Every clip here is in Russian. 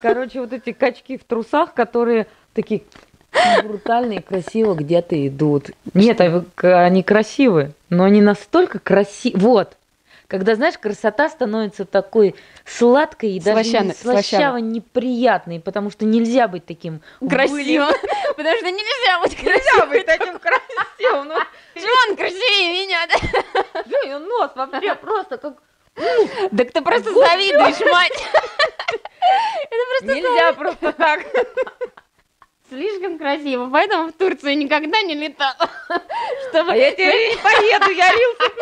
Короче, вот эти качки в трусах, которые такие брутальные, красиво где-то идут. Нет, а они красивые, но они настолько красивые. Вот. Когда, знаешь, красота становится такой сладкой и даже слащаво неприятной, потому что нельзя быть таким Красиво. Потому что нельзя быть Нельзя красивым. быть таким красивым. Ну, Почему он красивее меня? да? блин, нос вообще просто как... Так ты просто завидуешь, мать. Нельзя просто так. Слишком красиво, поэтому в Турцию никогда не летала. Чтобы, А я теперь не поеду, я рилсы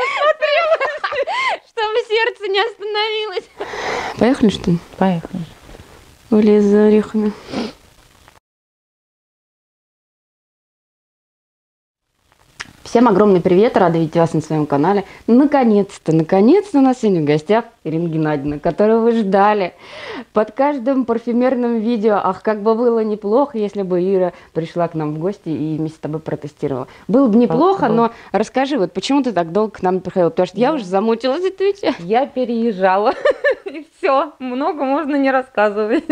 чтобы сердце не остановилось. Поехали, что ли? Поехали. В лес за орехами. Всем огромный привет, рада видеть вас на своем канале. Наконец-то, наконец-то у нас сегодня в гостях Ирина Геннадьевна, которую вы ждали. Под каждым парфюмерным видео, ах, как бы было неплохо, если бы Ира пришла к нам в гости и вместе с тобой протестировала. Было бы неплохо, но расскажи, вот почему ты так долго к нам приходила? Потому что я уже замучилась отвечать. Я переезжала, и все, много можно не рассказывать.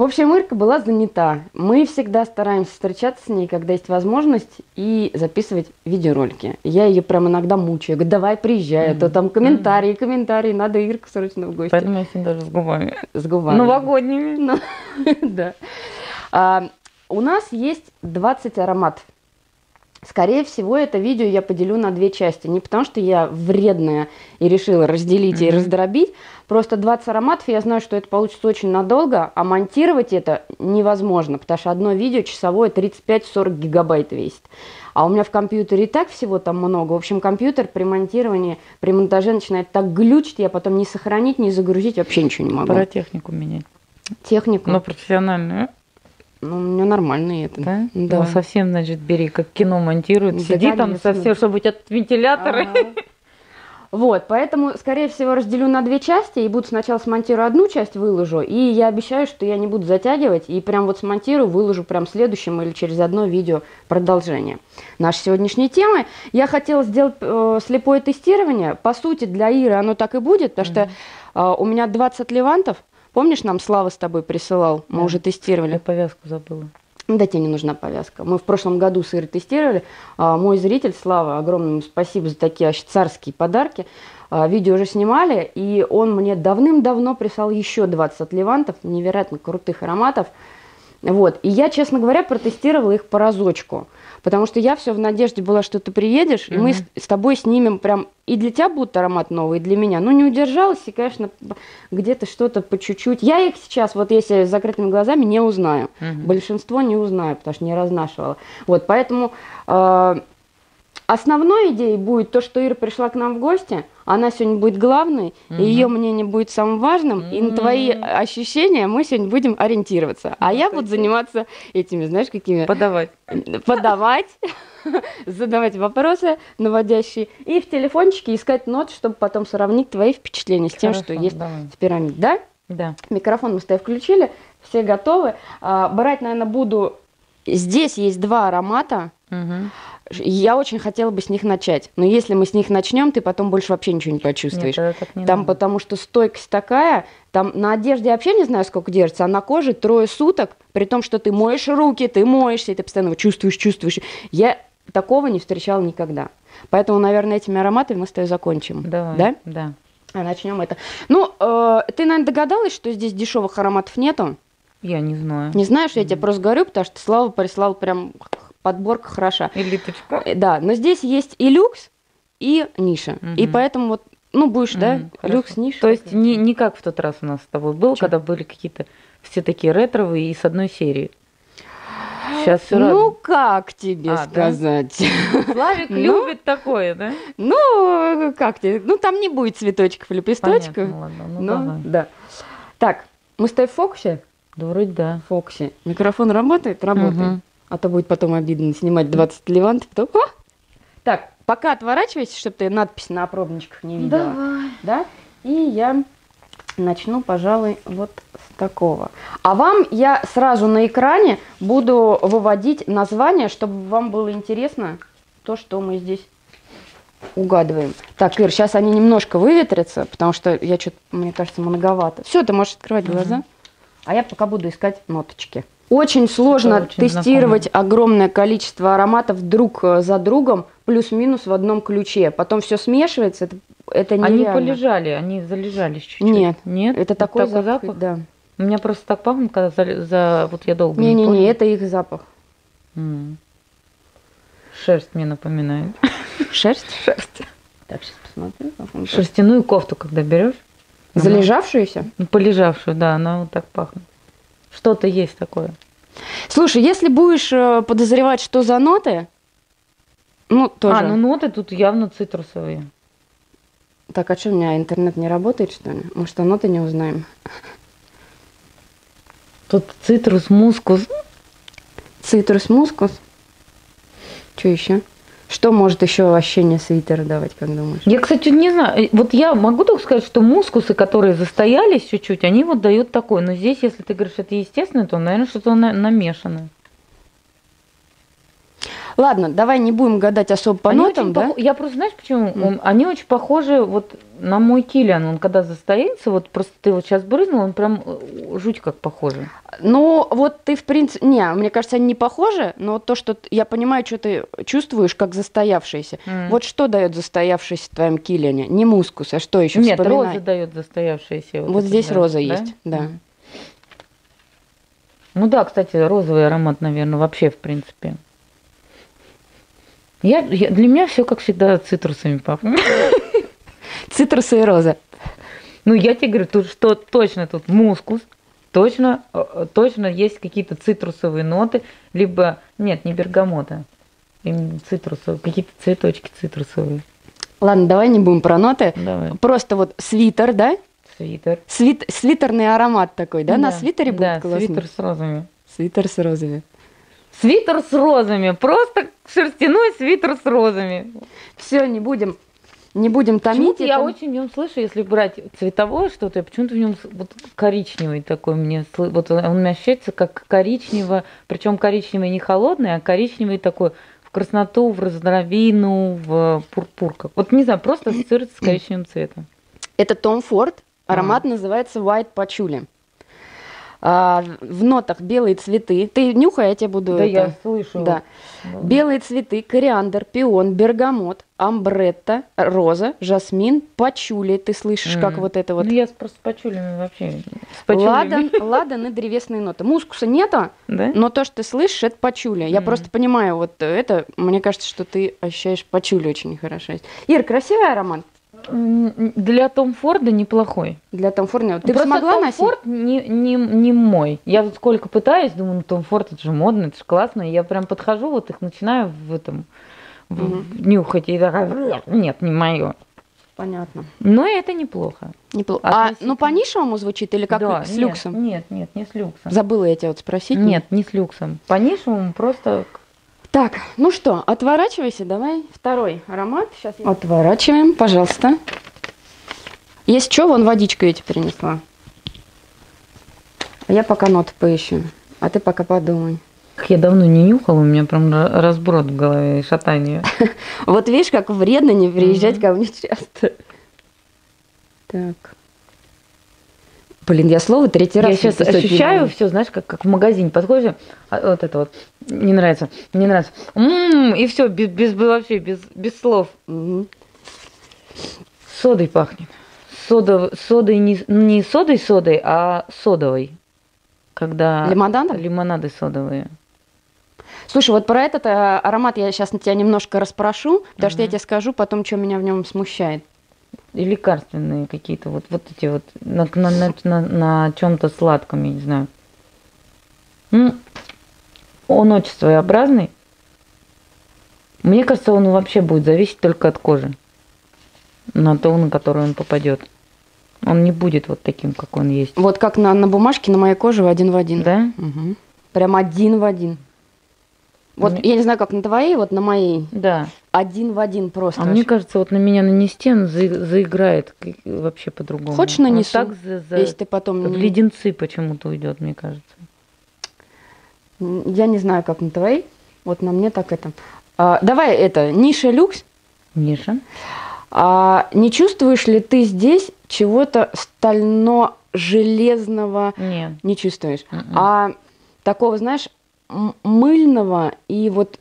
В общем, Ирка была занята. Мы всегда стараемся встречаться с ней, когда есть возможность, и записывать видеоролики. Я ее прям иногда мучаю. Говорю, давай приезжай, а то там комментарии, комментарии. Надо Ирка срочно в гости. Поэтому я сегодня даже с губами. С губами. Новогодними. Ну, да. А, у нас есть 20 ароматов. Скорее всего, это видео я поделю на две части. Не потому, что я вредная и решила разделить и Мгм. раздробить. Просто 20 ароматов, я знаю, что это получится очень надолго, а монтировать это невозможно, потому что одно видео часовое 35-40 гигабайт весит. А у меня в компьютере и так всего там много. В общем, компьютер при монтировании, при монтаже начинает так глючить, я потом не сохранить, не загрузить вообще ничего не могу. Пора технику менять. Технику. Но профессиональную, Ну, у меня нормальный это. да? Да. Ну, совсем, значит, бери, как кино монтируют. Да, Сиди там совсем, чтобы у тебя вентиляторы. Ага. Вот, поэтому, скорее всего, разделю на две части, и буду сначала смонтирую одну часть, выложу, и я обещаю, что я не буду затягивать, и прям вот смонтирую, выложу прям следующим или через одно видео продолжение нашей сегодняшней темы. Я хотела сделать э, слепое тестирование, по сути, для Иры оно так и будет, потому что э, у меня 20 левантов, помнишь, нам Слава с тобой присылал, мы Да. уже тестировали. Я повязку забыла. Да, тебе не нужна повязка. Мы в прошлом году с Ирой тестировали. А, мой зритель, Слава, огромное спасибо за такие аж царские подарки. А, видео уже снимали, и он мне давным-давно прислал еще 20 левантов, невероятно крутых ароматов. Вот. И я, честно говоря, протестировала их по разочку. Потому что я все в надежде была, что ты приедешь, и мы с, с тобой снимем прям... И для тебя будет аромат новый, и для меня. Ну, не удержалась, и, конечно, где-то что-то по чуть-чуть. Я их сейчас, вот если с закрытыми глазами, не узнаю. Мгм. Большинство не узнаю, потому что не разнашивала. Вот, поэтому э, основной идеей будет то, что Ира пришла к нам в гости, она сегодня будет главной, и ее мнение будет самым важным, и на твои ощущения мы сегодня будем ориентироваться. А я буду заниматься этими, знаешь, какими? Подавать. Подавать, задавать вопросы наводящие, и в телефончике искать ноты, чтобы потом сравнить твои впечатления с тем, что Хорошо, есть давай. в пирамиде. Да? Да. Микрофон мы с тобой включили, все готовы. А, брать, наверное, буду... Здесь есть два аромата. Мгм. Я очень хотела бы с них начать. Но если мы с них начнем, ты потом больше вообще ничего не Нет, почувствуешь. так не там надо. потому что стойкость такая, там на одежде я вообще не знаю, сколько держится, а на коже трое суток, при том, что ты моешь руки, ты моешься, и ты постоянно чувствуешь, чувствуешь. Я такого не встречала никогда. Поэтому, наверное, этими ароматами мы с тобой закончим. Давай. Да? Да. А начнем это. Ну, э, ты, наверное, догадалась, что здесь дешевых ароматов нету? Я не знаю. Не знаешь, я тебе просто говорю, потому что Слава прислал прям подборка хороша. Элиточка. Э, Да, но здесь есть и люкс, и ниша. И Мгм. поэтому вот, ну, будешь, да, Мгм, хорошо. люкс, ниша. То есть не, не как в тот раз у нас с тобой был, Чё? когда были какие-то все такие ретровые и с одной серии. Сейчас все Ну, как тебе А, да? сказать? Славик ну. любит такое, да? Ну, как тебе? Ну, там не будет цветочков, лепесточков. Понятно, ладно. Ну, Ну, давай. да. Так, мы с тобой в фокусе? Да вроде да. В фокусе. Микрофон работает? Работает. Мгм. А то будет потом обидно снимать 20 левантов. то- О! Так, пока отворачивайся, чтобы ты надпись на пробничках не видела. Да? И я начну, пожалуй, вот с такого. А вам я сразу на экране буду выводить название, чтобы вам было интересно то, что мы здесь угадываем. Так, Ир, сейчас они немножко выветрятся, потому что я что-то, мне кажется, многовато. Все, ты можешь открывать глаза. А я пока буду искать ноточки. Очень сложно очень тестировать огромное количество ароматов друг э, за другом, плюс-минус в одном ключе. Потом все смешивается, это, это Они нереально. полежали, они залежались чуть-чуть. Нет, Нет? Это Вот такой, запах, да. У меня просто так пахнет, когда за, за- вот я долго не Не-не-не, пользуюсь. это их запах. Шерсть мне напоминает. Шерсть? Шерсть. Так, сейчас посмотрю. Шерстяную кофту, когда берешь. Залежавшуюся? Ну, полежавшую, да, она вот так пахнет. Что-то есть такое. Слушай, если будешь э, подозревать, что за ноты, ну, тоже. А, ну ноты тут явно цитрусовые. Так, а что, у меня интернет не работает, что ли? Мы что, ноты не узнаем? Тут цитрус, мускус. Цитрус, мускус. Что еще? Что может еще ощущение свитера давать, как думаешь? Я, кстати, не знаю. э, Вот я могу только сказать, что мускусы, которые застоялись чуть-чуть, они вот дают такой. Но здесь, если ты говоришь, это естественно, то, наверное, что-то на- намешано. Ладно, давай не будем гадать особо по Они нотам, да? пох- Я просто, знаешь, почему? М. Он- Они очень похожи вот на мой килиан. Он когда застоится, вот просто ты вот сейчас брызнул, он прям э, жуть как похожий. Ну, вот ты, в принципе... Не, мне кажется, они не похожи, но вот то, что я понимаю, что ты чувствуешь, как застоявшиеся. М. Вот что дает застоявшийся в твоем килиане? Не мускус, а что еще? Нет, Вспоминай. роза дает застоявшиеся. Вот это, здесь да. роза Да? есть, да. Мгм. Ну да, кстати, розовый аромат, наверное, вообще в принципе. Я, я- для меня все, как всегда, цитрусами пахнет. Цитрусы и роза. Ну, я тебе говорю, тут что точно тут мускус, точно, э, э, точно есть какие-то цитрусовые ноты, либо, нет, не бергамота, цитрусовые, какие-то цветочки цитрусовые. Ладно, давай не будем про ноты. Давай, Просто вот свитер, да? свитер. Свит, свитерный аромат такой, да? На свитере будет Да, классно? свитер с розами. Свитер с розами. Свитер с розами, просто шерстяной свитер с розами. Все, не будем, не будем томить. Почему-то я очень в нем слышу, если брать цветовое что-то, я почему-то в нем вот коричневый такой мне, вот он у меня ощущается как коричнево, причем коричневый не холодный, а коричневый такой в красноту, в розовину, в пурпур. как- Вот не знаю, просто ассоциируется с коричневым цветом. Это Том Форд. Аромат называется White Patchouli. А, в нотах белые цветы. Ты нюхай, я тебе буду Да, это- я слышу. Да. Белые цветы, кориандр, пион, бергамот, амбретта, роза, жасмин, пачули. Ты слышишь, как М. вот это вот. Ну, я просто с пачулями вообще. С пачулями. Ладан, ладан и древесные ноты. Мускуса нету, Да? но то, что ты слышишь, это пачули. Я Мгм. просто понимаю, вот это, мне кажется, что ты ощущаешь пачули очень хорошо. Ир, красивый аромат Для Том Форда неплохой. для Том Форда. Ты Просто смогла Том носить? Форд не, не, не мой. Я вот сколько пытаюсь, думаю, ну, Том Форд, это же модно, это же классно. И я прям подхожу, вот их начинаю в этом в- нюхать и такая, нет, не мое. Понятно. Но это неплохо. Неплохо. А, ну, по-нишевому звучит или как Да, с нет, люксом? Нет, нет, не с люксом. Забыла я тебя вот спросить. Нет, не с люксом. По нишевому просто... Так, ну что, отворачивайся, давай второй аромат. Сейчас Отворачиваем, пожалуйста. Есть что, вон водичку я тебе принесла. Я пока ноты поищу, а ты пока подумай. Я давно не нюхала, у меня прям ра- разброд в голове и шатание. Вот видишь, как вредно не приезжать ко мне часто. Так. Блин, я слово третий раз Я сейчас ощущаю все, знаешь, как, как в магазине подходишь, а, вот это вот, не нравится, не нравится, М, и все, без, без вообще, без, без слов. Мгм. Содой пахнет. Сода, содой не, не содой содой, а содовой. Когда Лимонадом? лимонады содовые. Слушай, вот про этот э, аромат я сейчас на тебя немножко расспрошу, потому что я тебе скажу потом, что меня в нем смущает. И лекарственные какие-то вот, вот эти вот на, на, на, на, на чем-то сладком, я не знаю. М, Он очень своеобразный. Мне кажется, он вообще будет зависеть только от кожи. На то, на который он попадет. Он не будет вот таким, как он есть. Вот как на, на бумажке на моей коже один в один. Да? Мгм. Прям один в один. Вот Мне- я не знаю, как на твоей, вот на моей. Да. Один в один просто. А мне кажется, вот на меня нанести, он за- заиграет вообще по-другому. Хочешь, Он нанесу? так за- за- Если ты потом... в леденцы почему-то уйдет, мне кажется. Я не знаю, как на твоей. Вот на мне так это. А, давай это, ниша люкс. Ниша. А не чувствуешь ли ты здесь чего-то стально-железного Нет. не чувствуешь. Мгм. А такого, знаешь, мыльного и вот...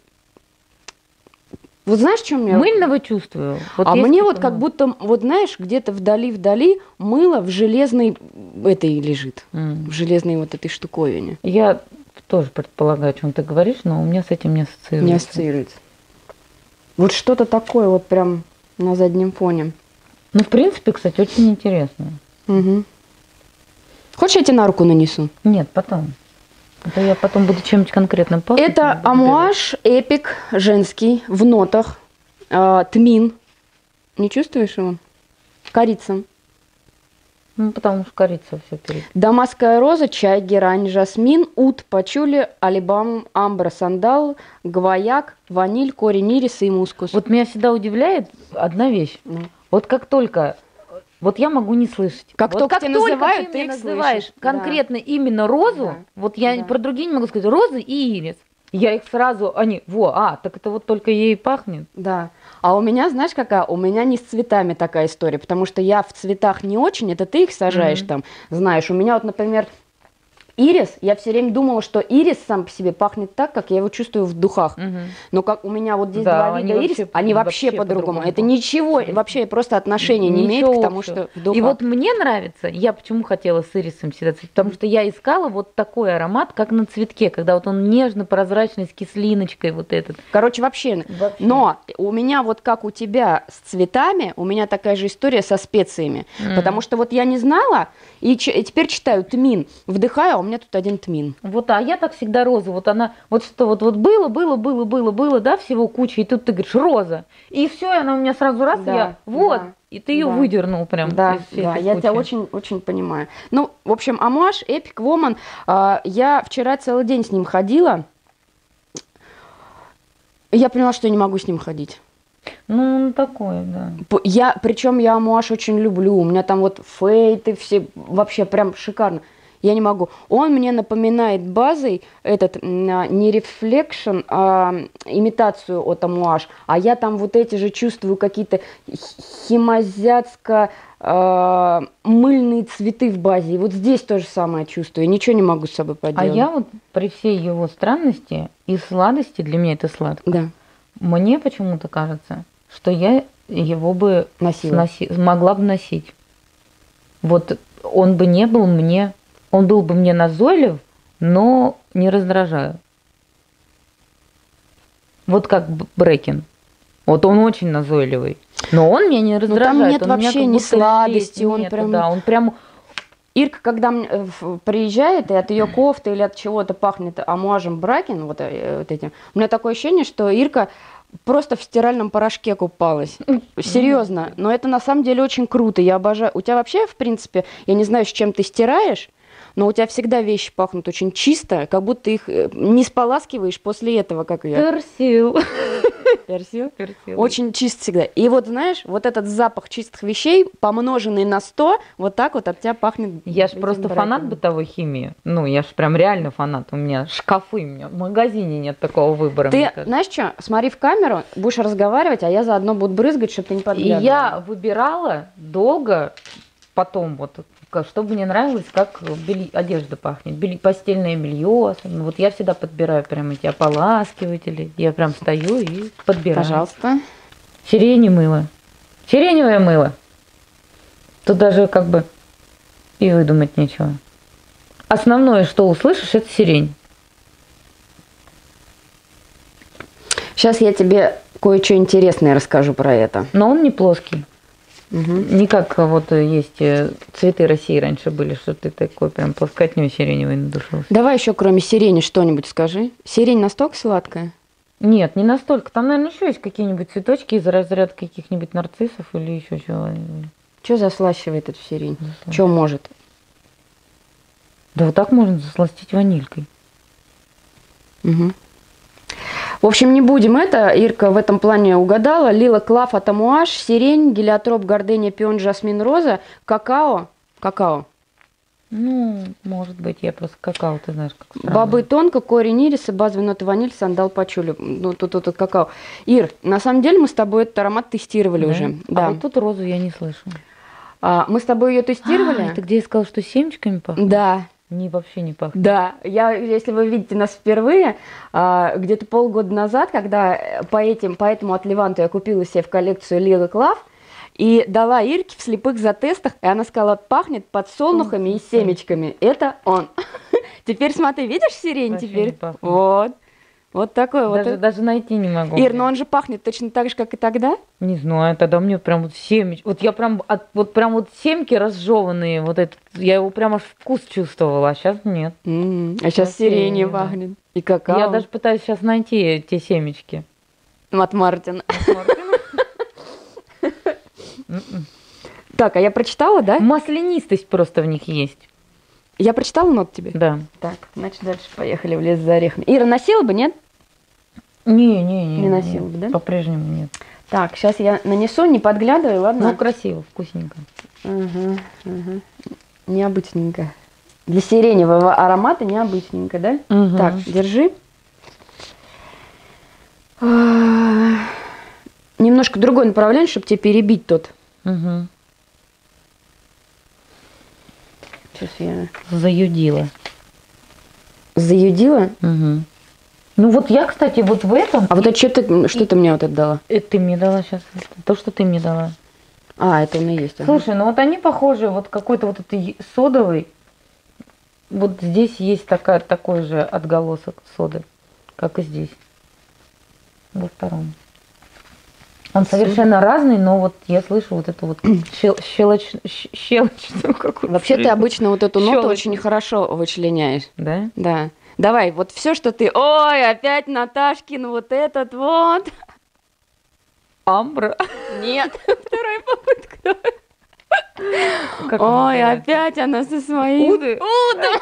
Вот знаешь, что мне... Мыльного чувствую. Вот а мне вот как будто, вот знаешь, где-то вдали-вдали мыло в железной этой лежит. М. В железной вот этой штуковине. Я тоже предполагаю, о чем ты говоришь, но у меня с этим не ассоциируется. Не ассоциируется. Вот что-то такое вот прям на заднем фоне. Ну, в принципе, кстати, очень интересно. Мгм. Хочешь, я тебе на руку нанесу? Нет, потом. Это я потом буду чем-нибудь конкретным пахнуть. Это амуаж эпик женский в нотах. А, тмин. Не чувствуешь его? Корица. Ну, потому что корица все перед. Дамасская роза, чай, герань, жасмин, ут, пачули, алибам, амбра, сандал, гвояк, ваниль, корень ириса и мускус. Вот меня всегда удивляет одна вещь. Ну. Вот как только... Вот я могу не слышать. Как вот только как тебя только называют, ты их называешь слышишь. Да. конкретно именно розу, Да. вот я Да. про другие не могу сказать, розы и ирис. Я их сразу, они, во, а, так это вот только ей пахнет. Да. А у меня, знаешь, какая? У меня не с цветами такая история, потому что я в цветах не очень, это ты их сажаешь Мгм. там, знаешь. У меня вот, например, ирис, я все время думала, что ирис сам по себе пахнет так, как я его чувствую в духах. Но как у меня вот здесь Да, два они вида ирис, вообще- они вообще, вообще по-другому. по-другому Это ничего, вообще просто отношения не имеет к тому, общего. что в духах. И вот мне нравится, я почему хотела с ирисом всегда потому что я искала вот такой аромат, как на цветке, когда вот он нежно-прозрачный, с кислиночкой вот этот. Короче, вообще. Вообще. Но у меня вот как у тебя с цветами, у меня такая же история со специями. М. Потому что вот я не знала, и, и теперь читаю тмин, вдыхаю, а у меня тут один тмин. Вот, а я так всегда роза. Вот она, вот что вот, вот было, было, было, было, было, да, всего куча, и тут ты говоришь роза. И все, и она у меня сразу раз, и Да, я, вот, да, и ты ее да. выдернул прям. Да, из всей да, этой я тебя кучи. очень, очень понимаю. Ну, в общем, Амуаш, Эпик, Воман, я вчера целый день с ним ходила. Я поняла, что я не могу с ним ходить. Ну, он такой, да. Я, причем я Amouage очень люблю. У меня там вот Fate ы все вообще прям шикарно. Я не могу. Он мне напоминает базой этот а, не Reflection, а имитацию от Amouage. А я там вот эти же чувствую какие-то химозятско а, мыльные цветы в базе. И вот здесь то же самое чувствую. Ничего не могу с собой А поделать. я вот при всей его странности и сладости, для меня это сладко, Да, мне почему-то кажется, что я его бы носила. сноси- могла бы носить. Вот он бы не был мне, он был бы мне назойлив, но не раздражаю. Вот как Брекин. Вот он очень назойливый. Но он меня не раздражает. Ну, нет он вообще ни сладости, он Нету, прям- Да, он прям... Ирка, когда э, приезжает, и от ее кофты или от чего-то пахнет амуажем Бракин, вот, э, вот этим, у меня такое ощущение, что Ирка просто в стиральном порошке купалась. Серьезно. Но это на самом деле очень круто. Я обожаю. У тебя вообще, в принципе, я не знаю, с чем ты стираешь, но у тебя всегда вещи пахнут очень чисто, как будто их э, не споласкиваешь после этого, как ее. Персил. Персил? Персил. Очень чист всегда. И вот, знаешь, вот этот запах чистых вещей, помноженный на 100, вот так вот от тебя пахнет. Я ж просто браком. фанат бытовой химии. Ну, я ж прям реально фанат. У меня шкафы, у меня в магазине нет такого выбора. Ты, знаешь что, смотри в камеру, будешь разговаривать, а я заодно буду брызгать, чтобы ты не И подглядывала. я выбирала долго, потом вот, чтобы мне нравилось, как бели- одежда пахнет, бели- постельное белье. особенно. Вот я всегда подбираю прям эти ополаскиватели. Я прям стою и подбираю. Пожалуйста. Сирени мыло. Сиреневое мыло. Тут даже как бы и выдумать нечего. Основное, что услышишь, это сирень. Сейчас я тебе кое-что интересное расскажу про это. Но он не плоский. Мгм. Не как вот есть э, цветы России раньше были, что ты такой прям плоскотней сиреневый надушился. Давай еще кроме сирени что-нибудь скажи. Сирень настолько сладкая? Нет, не настолько. Там, наверное, еще есть какие-нибудь цветочки из разряда каких-нибудь нарциссов или еще чего. Что заслащивает эту сирень? Что может? Да вот так можно засластить ванилькой. Мгм. В общем, не будем это. Ирка в этом плане угадала. Лила Клав, Атамуаш, сирень, гелиотроп, гордыня, пион, жасмин, роза, какао. Какао. Ну, может быть, я просто какао, ты знаешь, как странно. Бобы тонко, корень ириса, базовые ноты ваниль, сандал, пачули. Ну, тут, тут, тут какао. Ир, на самом деле мы с тобой этот аромат тестировали Да? уже. А Да. вот тут розу я не слышу. А, мы с тобой ее тестировали? А, это где я сказала, что семечками пахнет? Да, Не, вообще не пахнет. да. Я, если вы видите нас впервые, а, где-то полгода назад, когда э, по, этим, по этому от Леванту я купила себе в коллекцию Лила Клав, и дала Ирке в слепых затестах, и она сказала, пахнет подсолнухами и семечками. Это он. Теперь смотри, видишь сирень Вообще теперь? Вот. Вот такой вот. Даже, даже найти не могу. Ир, но он же пахнет точно так же, как и тогда. Не знаю, тогда мне прям вот семечки. Вот я прям от, вот прям вот семки разжеванные, вот это, я его прям аж вкус чувствовала, а сейчас нет. М, А сейчас не, да. пахнет. И какао. Я даже пытаюсь сейчас найти те семечки. От Мартина. М-м. Так, а я прочитала, да? Маслянистость просто в них есть. Я прочитала нот тебе? Да. Так, значит, дальше поехали в лес за орехами. Ира, носила бы, нет? Не, не, не. Не носила бы, да? По-прежнему нет. Так, сейчас я нанесу, не подглядывай, ладно? Ну, красиво, вкусненько. Мгм, мгм. Необычненько. Для сиреневого аромата необычненько, да? Мгм. Так, держи. Немножко другое направление, чтобы тебе перебить тот. Мгм. Сейчас я Заюдила. заюдила. Мгм. Ну вот я, кстати, вот в этом... А вот это что ты, что ты мне вот это дала? Это ты мне дала сейчас. То, что ты мне дала. А, это он и есть. Слушай, ну вот они похожи, вот какой-то вот этой содовый. Вот здесь есть такая, такой же отголосок соды, как и здесь. Во втором. Он совершенно разный, но вот я слышу вот эту вот щел- щелоч- щелочную какую-то. Вообще ты обычно вот эту ноту очень хорошо вычленяешь. Да? Да. Давай, вот все, что ты... Ой, опять Наташкин вот этот вот. Амбра. Нет, вторая попытка. Как Ой, называется? опять она со своим... Уды. Удом.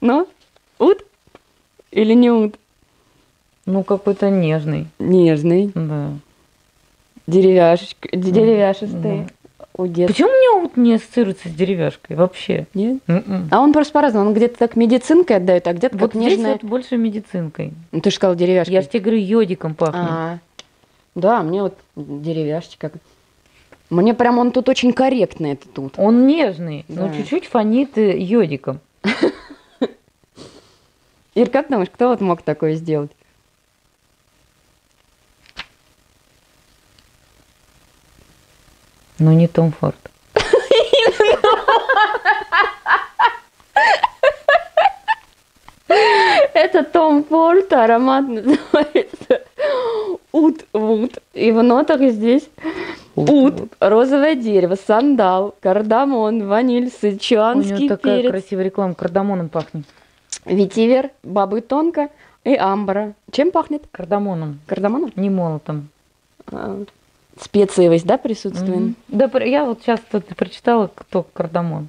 Ну, уд или не уд? Ну, какой-то нежный. Нежный, Да. деревяшечка, деревяшистый. У дед- Почему у меня вот не ассоциируется с деревяшкой вообще? Нет? М-м. А он просто по-разному. Он где-то так медицинкой отдает, а где-то Вот как здесь нежная... вот больше медицинкой. Ну, ты же сказал деревяшкой. Я же тебе говорю, йодиком пахнет. А, да, мне вот деревяшечка. Мне прям он тут очень корректный, это тут. Он нежный, но Да. чуть-чуть фонит э, йодиком. Ир, как думаешь, кто вот мог такое сделать? Но не Том Форд. Это Том Форд, аромат называется Ут Вуд. И в нотах здесь Ут, розовое дерево, сандал, кардамон, ваниль, У него сычуанский такая перец, красивая реклама, кардамоном пахнет. ветивер, бабы тонко и амбра. Чем пахнет? Кардамоном, Кардамоном? не молотом. А, Специевость, да, присутствует? Мгм. Да, я вот сейчас тут прочитала, кто кардамон.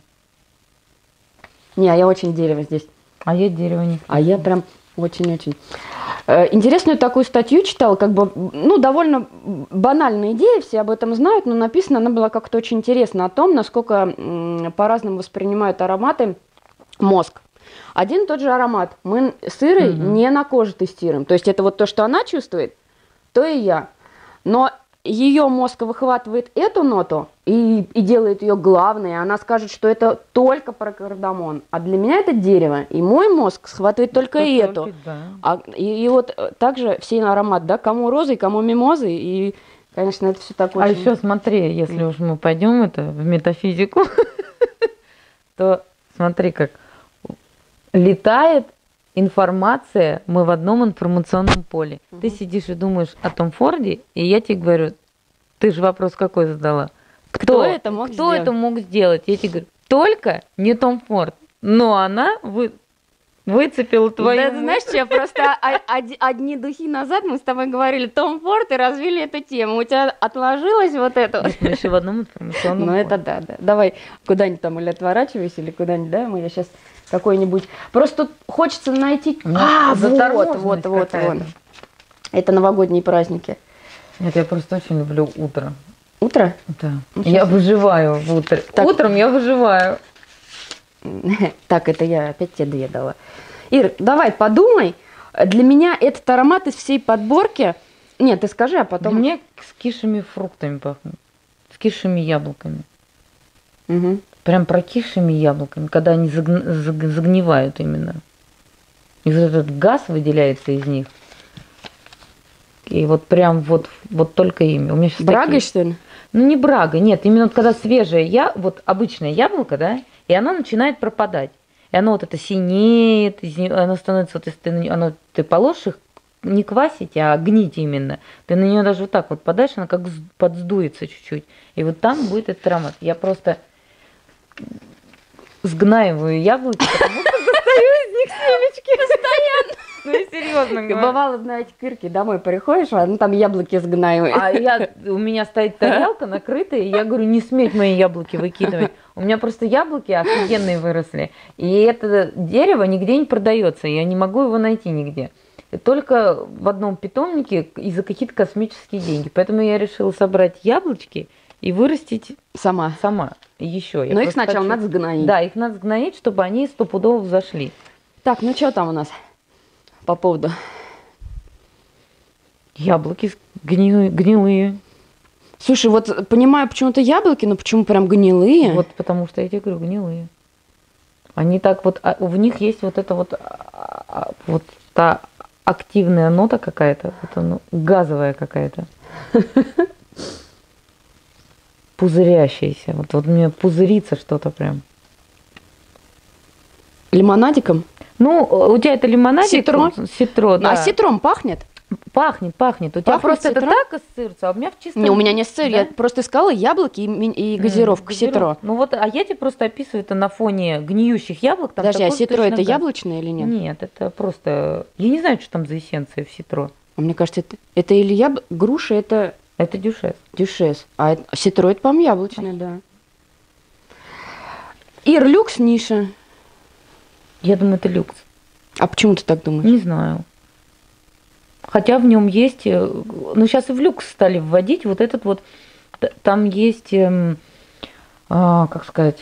Не, а я очень дерево здесь. А я дерево не А я прям очень-очень. Э, Интересную такую статью читала, как бы, ну, довольно банальная идея, все об этом знают, но написана она была как-то очень интересно о том, насколько по-разному воспринимают ароматы мозг. Один и тот же аромат. Мы с Ирой Мгм. не на коже тестируем. То есть это вот то, что она чувствует, то и я. Но ее мозг выхватывает эту ноту и, и делает ее главной. Она скажет, что это только про кардамон. А для меня это дерево. И мой мозг схватывает только Только эту. да. А, и, и вот э, также все аромат, да, кому розы, кому мимозы, и, конечно, это все так А очень... еще смотри, если уж мы пойдем это в метафизику, то смотри, как летает информация, мы в одном информационном поле. Ты сидишь и думаешь о Том Форде, и я тебе говорю, ты же вопрос какой задала? Кто это мог кто сделать? это мог сделать? Я тебе говорю, только не Том Форд. Но она вы, выцепила твою... Да, ты знаешь, я просто одни духи назад мы с тобой говорили Том Форд и развили эту тему. У тебя отложилось вот это? Мы еще в одном информационном Ну это да, да. Давай куда-нибудь там или отворачивайся, или куда-нибудь, да, мы я сейчас какой-нибудь... Просто хочется найти... А, вот, вот, вот, вот. Это новогодние праздники. Нет, я просто очень люблю утро. Утро? Да. Ну, я выживаю в утро. Так. Утром я выживаю. Так, это я опять тебе две дала. Ир, давай подумай. Для меня этот аромат из всей подборки... Нет, ты скажи, а потом... Мне с кишами фруктами пахнет. с кисшими яблоками. Мгм. Прям прокисшими яблоками, когда они загн- заг- загнивают именно. И вот этот газ выделяется из них. И вот прям вот, вот только ими. У меня сейчас Брагой, такие- что ли? Ну не брага, нет, именно вот когда свежее я, вот обычное яблоко, да, и оно начинает пропадать. И оно вот это синеет, оно становится, вот если ты, оно, ты положишь их не квасить, а гнить именно. Ты на нее даже вот так вот подаешь, она как подсдуется чуть-чуть. И вот там будет этот аромат. Я просто сгнаиваю яблоки, потому что достаю из них семечки. Постоянно. Ну я серьезно говорю. Бывало, знаете, Кирки, домой приходишь, а ну, там яблоки сгнаивают. А я, у меня стоит тарелка накрытая, и я говорю, не сметь мои яблоки выкидывать. У меня просто яблоки офигенные выросли. И это дерево нигде не продается, я не могу его найти нигде. Только в одном питомнике и за какие-то космические деньги. Поэтому я решила собрать яблочки и вырастить Сама. сама еще. Я Но их сначала хочу- надо сгноить. Да, их надо сгноить, чтобы они стопудово взошли. Так, ну что там у нас по поводу? Яблоки гни- гнилые. Слушай, вот понимаю почему-то яблоки, но почему прям гнилые? Вот потому что я тебе говорю, гнилые. Они так вот, а, в них есть вот это вот, а, а, вот та активная нота какая-то, вот оно, газовая какая-то. Пузырящаяся. Вот, вот мне пузырится что-то прям. Лимонадиком? Ну, у тебя это лимонадик? Ситро? Ситро, да. А ситром пахнет? Пахнет, пахнет. У тебя Пахнет просто это ситро? так ассоциируется, а у меня в чистом... Не, у меня не сыр, Да? я просто искала яблоки и, и газировку газировка. ситро. Ну вот, а я тебе просто описываю это на фоне гниющих яблок. Там Подожди, а ситро это газ. яблочное или нет? Нет, это просто... Я не знаю, что там за эссенция в ситро. А Мне кажется, это, это или яб... груша, это Это дюшес. дюшес. А это- ситро это, по-моему, яблочное, да. Ир, люкс, ниша. Я думаю, это люкс. А почему ты так думаешь? Не знаю. Хотя в нем есть... э, Ну, сейчас и в люкс стали вводить вот этот вот... Там есть... эм, а, как сказать...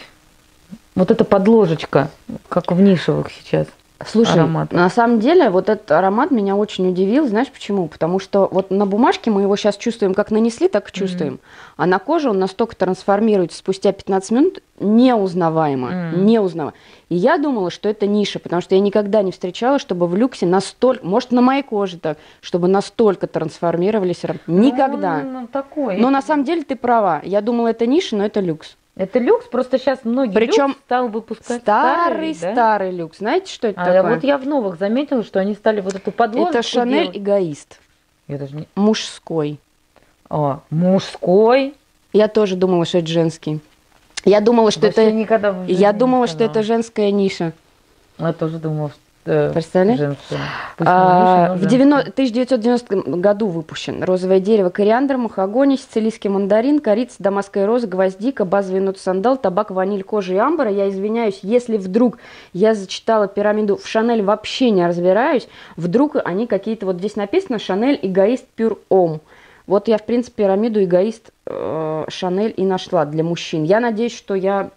Вот эта подложечка, как в нишевых сейчас. Слушай, аромата. на самом деле вот этот аромат меня очень удивил. Знаешь почему? Потому что вот на бумажке мы его сейчас чувствуем, как нанесли, так и чувствуем. А на коже он настолько трансформируется спустя 15 минут неузнаваемо. Мгм. Неузнаваемо. И я думала, что это ниша, потому что я никогда не встречала, чтобы в люксе настолько, может, на моей коже так, чтобы настолько трансформировались ароматы. Никогда. Ну, он такой. Но на самом деле ты права. Я думала, это ниша, но это люкс. Это люкс, просто сейчас многие Причем люкс стал выпускать Старый, старый, да? старый люкс. Знаете, что это А такое? вот я в новых заметила, что они стали вот эту подложку Это Шанель делать. эгоист. Я даже не... Мужской. А, мужской? Я тоже думала, что это женский. Я думала, что Вообще это. никогда Я думала, что это женская ниша. Я тоже думала, что не А, ниша, но в женская. 90 1990 году выпущен розовое дерево, кориандр, махагони, сицилийский мандарин, корица, дамасская роза, гвоздика, базовый нот сандал, табак, ваниль, кожа и амбра. Я извиняюсь, если вдруг я зачитала пирамиду в Шанель, вообще не разбираюсь, вдруг они какие-то, вот здесь написано Шанель эгоист пюр ом. Вот я, в принципе, пирамиду эгоист э, Шанель и нашла для мужчин. Я надеюсь, что я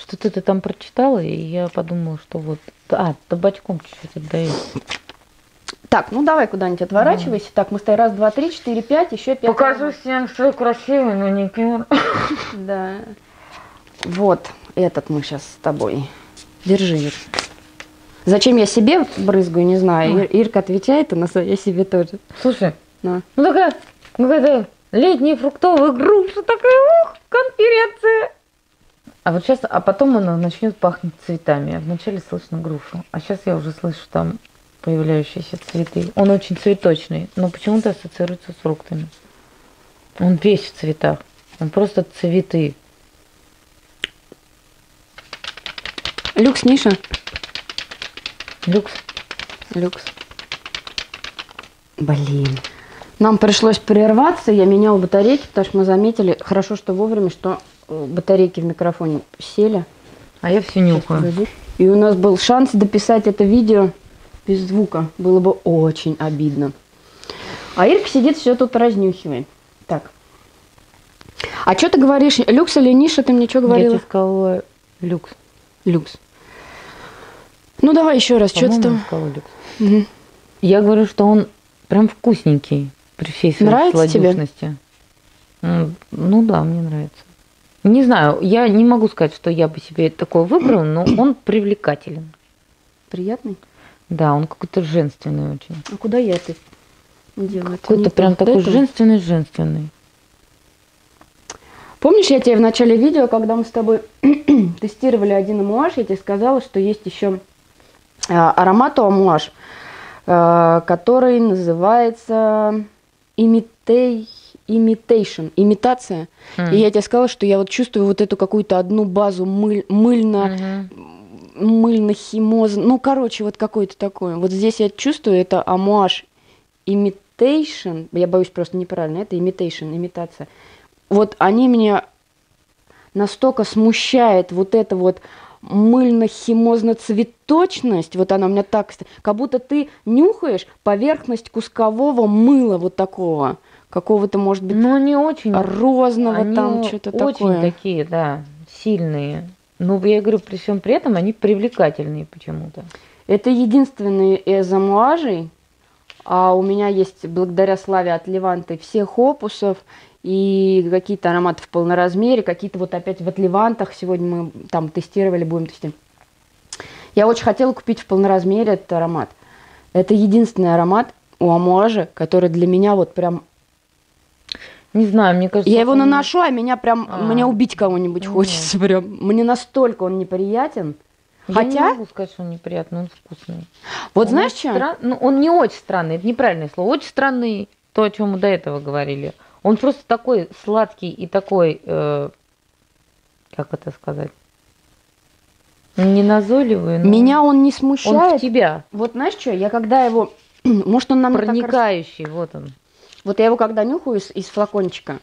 Что-то ты там прочитала, и я подумала, что вот... А, табачком чуть-чуть отдаю. Так, ну давай куда-нибудь отворачивайся. Так, мы стоим раз, два, три, четыре, пять, еще пять. Покажу всем, что красивый маникюр. Да. Вот, этот мы сейчас с тобой. Держи, Ир. Зачем я себе брызгаю, не знаю. Ир- Ирка отвечает, у нас я себе тоже. Слушай, Ну. ну такая, какая-то летняя фруктовая груша такая, ух, конференция. А вот сейчас, а потом она начнет пахнуть цветами. Вначале слышно грушу. А сейчас я уже слышу там появляющиеся цветы. Он очень цветочный, но почему-то ассоциируется с фруктами. Он весь в цветах. Он просто цветы. Люкс, Ниша. Люкс. Люкс. Блин. Нам пришлось прерваться, я меняла батарейки, потому что мы заметили, хорошо, что вовремя, что батарейки в микрофоне сели. А я все нюхаю. И у нас был шанс дописать это видео без звука. Было бы очень обидно. А Ирка сидит, все тут разнюхивает. Так. А что ты говоришь? Люкс или ниша? Ты мне что Я говорила? тебе сказала люкс. Люкс. Ну давай еще раз. Что ты там? я сказала люкс. Мгм. Я говорю, что он прям вкусненький при всей своей Нравится тебе? Ну да, мне нравится. Не знаю, я не могу сказать, что я бы себе такой выбрал, но он привлекателен. Приятный. Да, он какой-то женственный очень. А куда я это делаю? Какой-то прям такой женственный-женственный. Помнишь, я тебе в начале видео, когда мы с тобой тестировали один амуаж, я тебе сказала, что есть еще аромат у амуаж, э, который называется imitate, imitation, имитация. М. И я тебе сказала, что я вот чувствую вот эту какую-то одну базу мыль, мыльно, Мгм. мыльно-химоз, ну, короче, вот какой-то такой. Вот здесь я чувствую, это амуаж imitation, я боюсь просто неправильно, это imitation, имитация. Вот они меня настолько смущает вот эта вот мыльно-химозно-цветочность, вот она у меня так, как будто ты нюхаешь поверхность кускового мыла вот такого, какого-то, может быть, Ну, они очень... розного они там, что-то очень такое. такие, да, сильные. Ну, я говорю, при всем при этом они привлекательные почему-то. Это единственные из амуажей, а у меня есть, благодаря славе от Леванты, всех опусов и какие-то ароматы в полноразмере, какие-то вот опять в Отливантах. Сегодня мы там тестировали, будем тестировать. Я очень хотела купить в полноразмере этот аромат. Это единственный аромат у амуажа, который для меня вот прям... Не знаю, мне кажется... Я его он- наношу, а меня прям... А. Мне убить кого-нибудь Ну. хочется прям. Мне настолько он неприятен. Я не Хотя- могу сказать, что он неприятный, он вкусный. Вот Он знаешь что? стран- Ну, он не очень странный, это неправильное слово. Очень странный, то, о чем мы до этого говорили. Он просто такой сладкий и такой, э, как это сказать, не назойливый, но Меня он не он смущает. в тебя Вот знаешь что, я когда его... Может, он нам не так проникающий, вот он. Вот я его когда нюхаю из, из флакончика,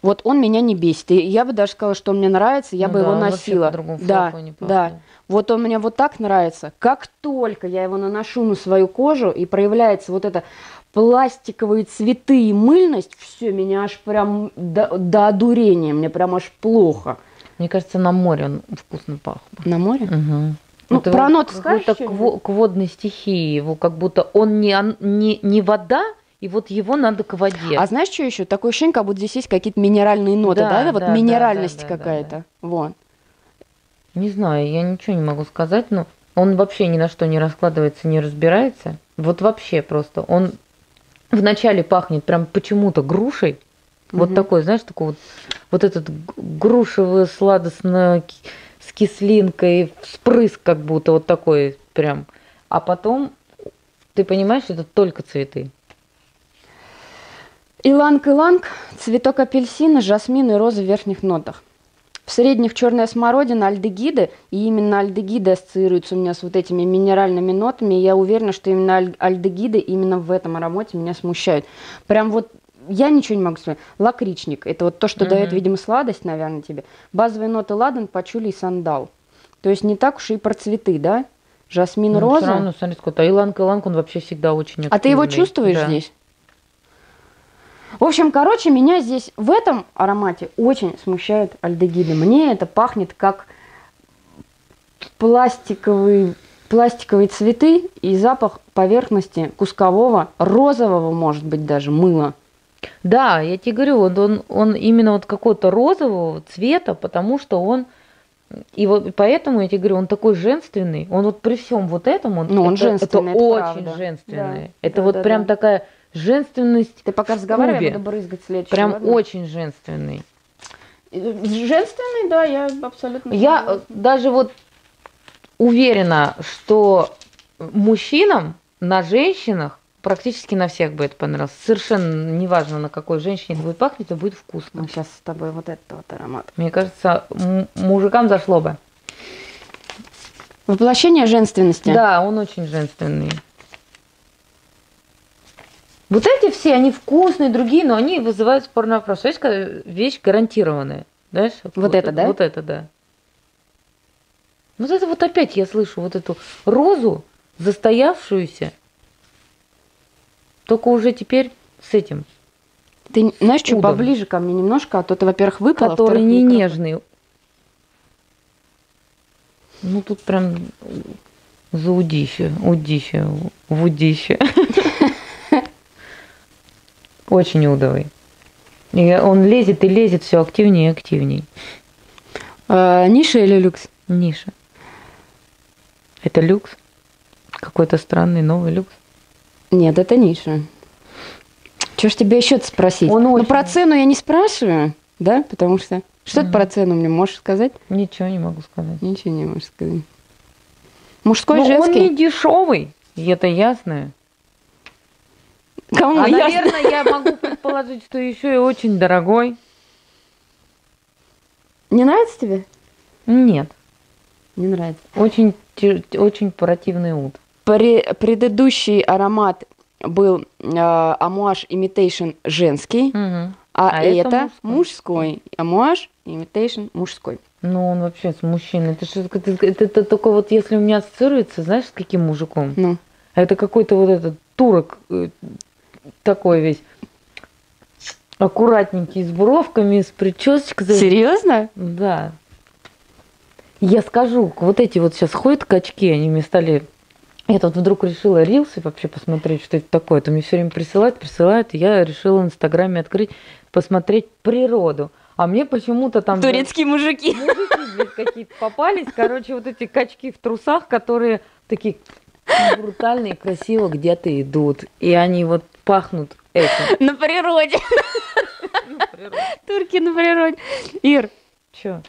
вот он меня не бесит. И я бы даже сказала, что он мне нравится, я Ну бы да, его носила. Да, да. Вот он мне вот так нравится. Как только я его наношу на свою кожу и проявляется вот это пластиковые цветы и мыльность, все, меня аж прям до, до одурения, мне прям аж плохо. Мне кажется, на море он вкусно пах. На море? Мгм. Ну, Вот про ноты скажешь какой-то к, водной стихии, его как будто он не, не, не вода, и вот его надо к воде. А знаешь, что еще? Такое ощущение, как будто здесь есть какие-то минеральные ноты, да? Да, вот да, да, минеральность да, да, да, какая-то. Вот. Не знаю, я ничего не могу сказать, но он вообще ни на что не раскладывается, не разбирается. Вот вообще просто. Он вначале пахнет прям почему-то грушей. Вот Мгм. такой, знаешь, такой вот, вот этот грушевый сладостно с кислинкой, вспрыск как будто вот такой прям. А потом ты понимаешь, это только цветы. Иланг-иланг, цветок апельсина, жасмин и розы в верхних нотах. В средних черная смородина, альдегиды, и именно альдегиды ассоциируются у меня с вот этими минеральными нотами. И я уверена, что именно аль- альдегиды именно в этом аромате меня смущают. Прям вот я ничего не могу сказать. Лакричник. Это вот то, что Мгм. дает, видимо, сладость, наверное, тебе. Базовые ноты ладан, пачули и сандал. То есть не так уж и про цветы, да? Жасмин, Ну, роза. всё равно, смотри, сколько. А иланг-иланг, он вообще всегда очень А ты его активный. чувствуешь Да. здесь? В общем, короче, меня здесь в этом аромате очень смущают альдегиды. Мне это пахнет как пластиковый, пластиковые цветы и запах поверхности кускового, розового, может быть, даже мыла. Да, я тебе говорю, вот он, он именно вот какого-то розового цвета, потому что он и вот поэтому я тебе говорю, он такой женственный, он вот при всем вот этом, он, Ну, он это, женственный, это это очень женственный. Да, это да, вот да, прям да. такая женственность, Ты пока разговаривай, я буду брызгать следующий. прям ладно? очень женственный. Женственный, да, я абсолютно Я э, согласна. даже вот уверена, что мужчинам на женщинах практически на всех бы это понравилось. Совершенно неважно, на какой женщине это будет пахнуть, это будет вкусно. Мы сейчас с тобой вот этот вот аромат. Мне кажется, мужикам зашло бы. Воплощение женственности. Да, он очень женственный. Вот эти все, они вкусные, другие, но они вызывают спорный вопрос. Есть вещь гарантированная? Знаешь? Вот это, да? Вот это, да. Вот это вот опять я слышу вот эту розу, застоявшуюся, только уже теперь с этим, Ты знаешь, что поближе ко мне немножко, а то ты, во-первых, выпала, который во-вторых, не микро- нежный. Ну тут прям за удище, удище, в удище. Очень удовый. И он лезет и лезет все активнее и активнее. А, ниша или люкс? Ниша. Это люкс? Какой-то странный новый люкс? Нет, это ниша. Что ж тебе еще спросить? Он ну, очень- про цену я не спрашиваю, да? Потому что... Что Мгм. ты про цену мне можешь сказать? Ничего не могу сказать. Ничего не можешь сказать. Мужской, Ну, он женский? не дешевый, это ясно. Кому А, ясно? наверное, я могу предположить, что еще и очень дорогой. Не нравится тебе? Нет, Не нравится. очень, очень противный ут. Пре- предыдущий аромат был э, Amouage Imitation женский, Мгм. а, А это это, мужской. мужской. Amouage Imitation мужской. Ну, он вообще с мужчиной. Это, что- это, это- это только вот если у меня ассоциируется, знаешь, с каким мужиком? Ну, Это какой-то вот этот турок э, такой весь аккуратненький, с бровками, с причесочкой. серьезно? Да. Я скажу, вот эти вот сейчас ходят качки, они мне стали... Я тут вдруг решила рилсы вообще посмотреть, что это такое. То мне все время присылают, присылают, и я решила в Инстаграме открыть, посмотреть природу. А мне почему-то там... Турецкие мужики. Мужики, блядь, какие-то попались. Короче, вот эти качки в трусах, которые такие брутальные, красиво где-то идут. И они вот пахнут этим. На природе. Турки на природе. Ир, Че?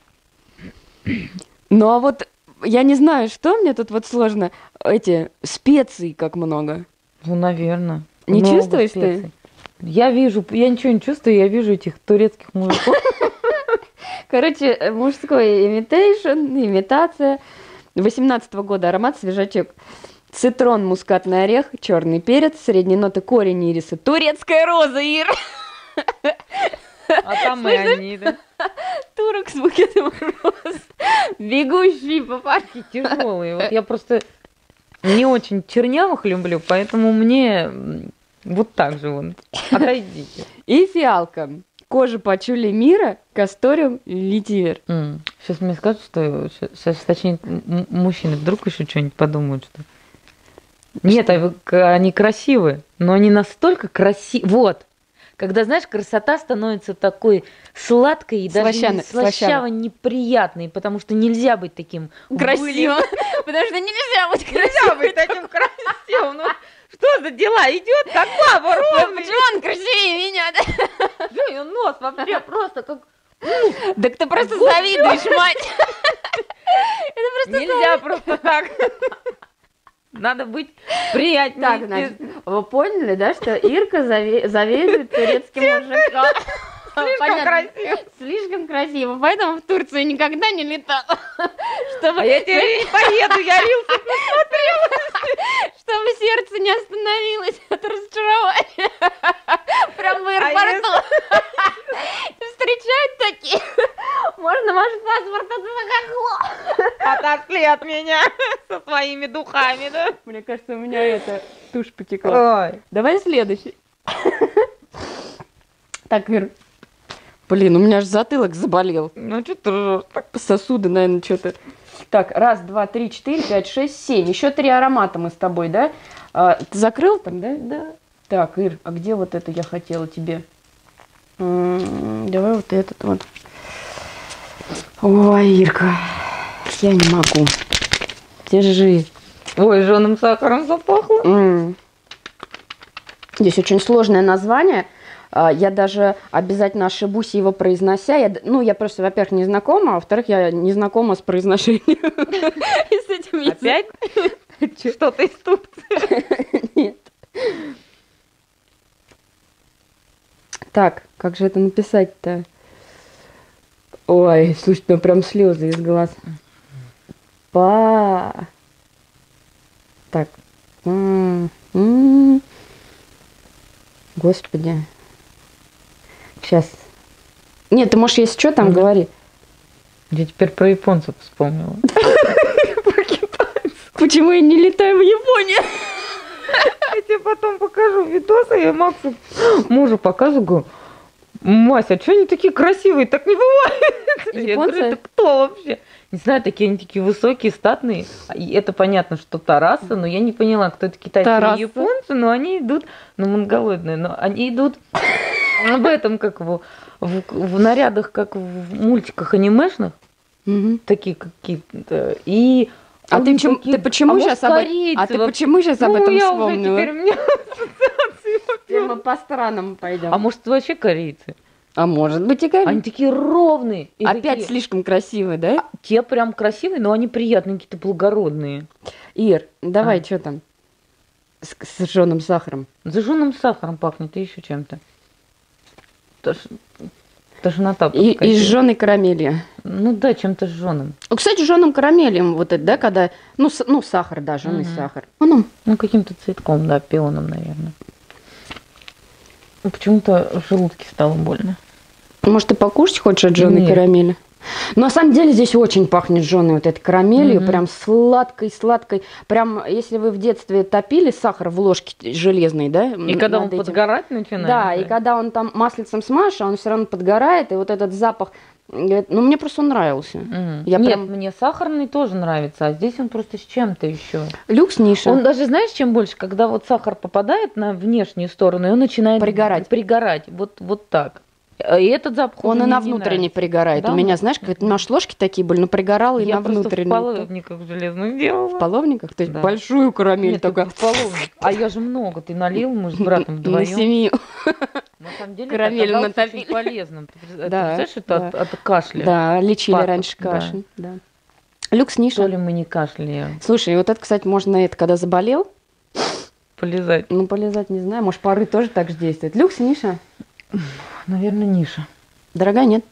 ну а вот я не знаю, что мне тут вот сложно. Эти специи как много. Ну, наверное. Не чувствуешь ты? Я вижу, я ничего не чувствую, я вижу этих турецких мужиков. Короче, мужской имитейшн, имитация. 18 года аромат свежачок. Цитрон, мускатный орех, черный перец, средние ноты корень ириса, турецкая роза, Ир. А там и они, да. Турок с букетом роз. Бегущий по парку. Такие тяжелые. Вот я просто не очень чернявых люблю, поэтому мне вот так же вон. Отойдите. И фиалка. Кожа пачули мира, касториум, литивер. Сейчас мне скажут, что сейчас, точнее, мужчины вдруг еще что-нибудь подумают, что... Нет, а они красивые, но они настолько красивые. Вот. Когда, знаешь, красота становится такой сладкой и даже слащаво неприятной, потому что нельзя быть таким Красиво. Потому что нельзя быть Нельзя красивым. быть таким красивым. Ну, что за дела? Идет как баба. Почему он красивее меня? да? Её нос вообще просто как... Так ты просто завидуешь, мать. Нельзя просто так. Надо быть приятнее. Так, значит, вы поняли, да, что Ирка заве- завидует турецким мужикам? Слишком Понятно. красиво. Слишком красиво, поэтому в Турцию никогда не летала. Чтобы, А я теперь не поеду, я рилсы чтобы сердце не остановилось от разочарования. Прям в А аэропорту. Встречают такие. Можно ваш паспорт от отошли от меня со своими духами, да? Мне кажется, у меня это тушь потекла. Давай следующий. Так, Ир. Блин, у меня аж затылок заболел. Ну что ты ржёшь? Так, Сосуды, наверное, что-то. Так, раз, два, три, четыре, пять, шесть, семь. Еще три аромата мы с тобой, да? А, ты закрыл там, да? Да. Так, Ир, а где вот это я хотела тебе? Давай вот этот вот. Ой, Ирка, я не могу. Держи. Ой, жженым сахаром запахло. Здесь очень сложное название. А, Я даже обязательно ошибусь его произнося. Я, ну, я просто, во-первых, не знакома, а во-вторых, я не знакома с произношением. И с этим. Опять? Что-то из Турции. Нет. Так, как же это написать-то? Ой, слушай, у меня прям слезы из глаз. Па. Так. М, м. Господи. Сейчас. Нет, ты можешь, если что, там Мгм. говори. Я теперь про японцев вспомнила. Почему я не летаю в Японию? Я тебе потом покажу видосы, я Максу мужу показываю, говорю, Мася, а что они такие красивые? Так не бывает. Я Японцы? говорю, это кто вообще? Не знаю, такие они такие высокие, статные. И это понятно, что Тараса, но я не поняла, кто это китайцы или японцы, но они идут, ну, монголоидные, но они идут об этом, как в, в, в нарядах, как в мультиках анимешных, Мгм. такие какие-то. И А ты, чем- такие- ты почему а сейчас об, э- корейцы а ты почему сейчас об Ну, этом я уже вспомнила? теперь мне- мы по странам пойдем. А может, вообще корейцы? А может быть и корейцы. Они такие ровные. и Опять такие- слишком красивые, да? Те прям красивые, но они приятные, какие-то благородные. Ир, давай, А. что там? С, с жженым сахаром. Зажженным сахаром пахнет и еще чем-то. Тош... Тошнота. И, и какая-то. жженой карамелью. Ну да, чем-то жженым. Ну, Кстати, жженым карамелем, вот это, да, когда. Ну, с- ну сахар, да, жженый Мгм. сахар. Ну, Ну, каким-то цветком, да, пионом, наверное. Ну, Почему-то в желудке стало больно. может, ты покушать хочешь от жженой карамели? Но на самом деле здесь очень пахнет жженой вот этой карамелью, Мгм. прям сладкой-сладкой. Прям, если вы в детстве топили сахар в ложке железной, да? И когда он этим? подгорать начинает. Да, и когда он там маслицем смажешь, он все равно подгорает, и вот этот запах, ну, мне просто он нравился. Мгм. Я Нет, прям- мне сахарный тоже нравится, а здесь он просто с чем-то еще. Люкс Ниша. Он даже, знаешь, чем больше, когда вот сахар попадает на внешнюю сторону, и он начинает Пригорать. Пригорать, вот, вот так. И этот запах Он и на нравится. пригорает. Да, У меня, знаешь, как наши ложки такие были, но пригорал и Я на просто в внутренней. половниках железных делала. В половниках? То есть Да. большую карамель Нет, только в половник. А я же много, ты налил, мы с братом на вдвоем. семью. На самом деле Карамель это очень полезным. Пред- ты Да, Представляешь, это да. от, от кашля. Да, лечили Пахнет, раньше да. кашель. Да. Люкс Ниша. То ли мы не кашляем. Слушай, вот это, кстати, можно это, когда заболел, Полезать. ну, полезать не знаю, может, пары тоже так же действуют. Люкс Ниша. Наверное, ниша. Дорогая, нет?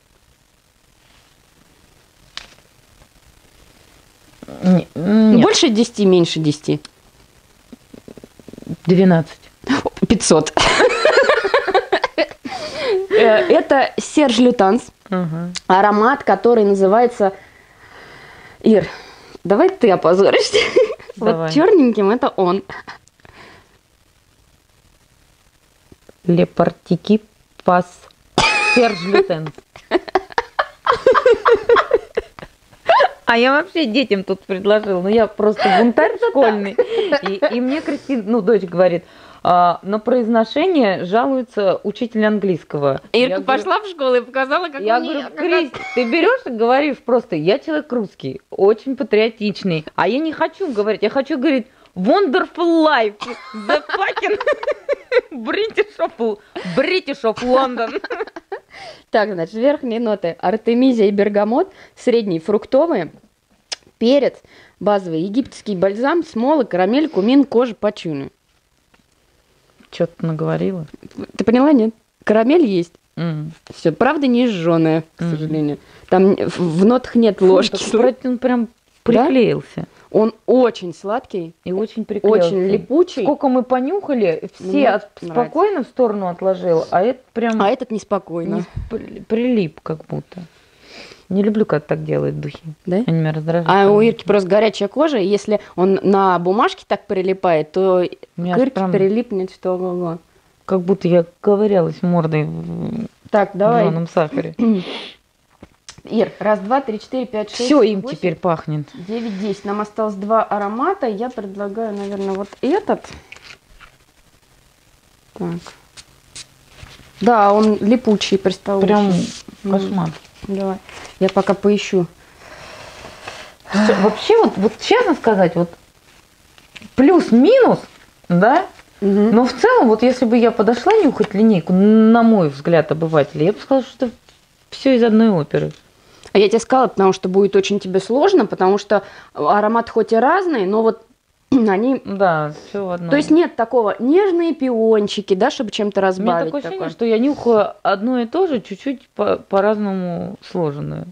Не- нет, Больше 10, меньше 10. 12. 500. Э, Это Серж Лютанс. Аромат, который называется... Ир, давай ты опозоришься. Вот черненьким это он. Лепартики пас. Серж Лютен. А я вообще детям тут предложила. Ну, я просто бунтарь школьный. И, и мне Кристина, ну, дочь говорит, а, на произношение жалуется учитель английского. Я говорю, в школу и показала, как Я говорю, Крис, ты берешь и говоришь просто, я человек русский, очень патриотичный, а я не хочу говорить, я хочу говорить wonderful life, the fucking British of, British of London. Так, значит, верхние ноты. Артемизия и бергамот, средние фруктовые, перец, базовый египетский бальзам, смолы, карамель, кумин, кожа, пачули. Что-то наговорила. Ты поняла, нет? Карамель есть. М. Все, правда, не жженая, к Мгм. сожалению. Там в в нотах нет ложки. вроде он прям приклеился. Он очень сладкий, И очень приклеился. очень липучий. Сколько мы понюхали, все Мне от- нравится. спокойно в сторону отложил, а это прям А этот не неспокойно. при- прилип как будто. Не люблю, когда так делают духи. Да? Они меня раздражают. А у Ирки просто горячая кожа, и если он на бумажке так прилипает, то к Ирке прям прилипнет что ого Как будто я ковырялась мордой в Так, давай. жженом сахаре. Ир, раз, два, три, четыре, пять, шесть, Все им теперь пахнет. девять, десять. Нам осталось два аромата. Я предлагаю, наверное, вот этот. Так. Да, он липучий, приставучий. Прям кошмар. Давай. Я пока поищу. Вообще, вот, вот честно сказать, вот плюс-минус, да, Мгм. но в целом, вот если бы я подошла нюхать линейку, на мой взгляд, обывателя, я бы сказала, что это все из одной оперы. А я тебе сказала, потому что будет очень тебе сложно, потому что аромат хоть и разный, но вот они... Да, все в одном. То есть нет такого нежные пиончики, да, чтобы чем-то У меня разбавить. такое ощущение, такое. что я нюхаю одно и то же, чуть-чуть по- по-разному сложенное.